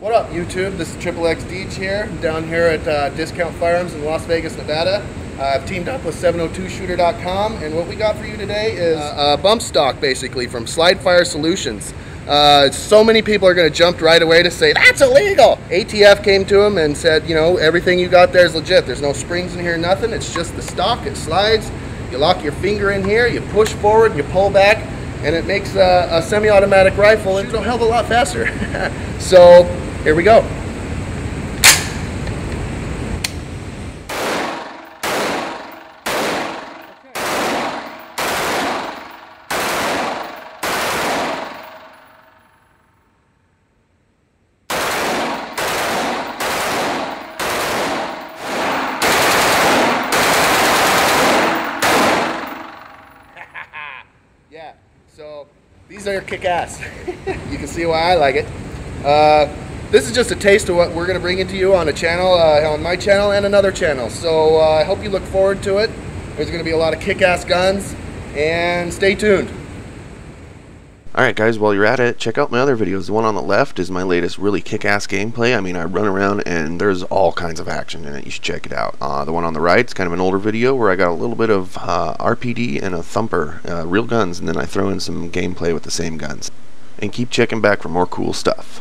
What up, YouTube? This is Triple X Deej here. I'm down here at uh, Discount Firearms in Las Vegas, Nevada. Uh, I've teamed up with 702shooter.com, and what we got for you today is uh, a bump stock, basically, from Slide Fire Solutions. Uh, so many people are going to jump right away to say, that's illegal! ATF came to them and said, you know, everything you got there is legit. There's no springs in here, nothing. It's just the stock. It slides. You lock your finger in here, you push forward, you pull back, and it makes a, a semi-automatic rifle shoot a hell of a lot faster. so here we go. yeah, so these are kick-ass. you can see why I like it. Uh, this is just a taste of what we're going to bring into you on a channel, uh, on my channel and another channel. So uh, I hope you look forward to it. There's going to be a lot of kick-ass guns, and stay tuned. Alright guys, while you're at it, check out my other videos. The one on the left is my latest really kick-ass gameplay. I mean, I run around and there's all kinds of action in it. You should check it out. Uh, the one on the right is kind of an older video where I got a little bit of uh, RPD and a thumper, uh, real guns, and then I throw in some gameplay with the same guns. And keep checking back for more cool stuff.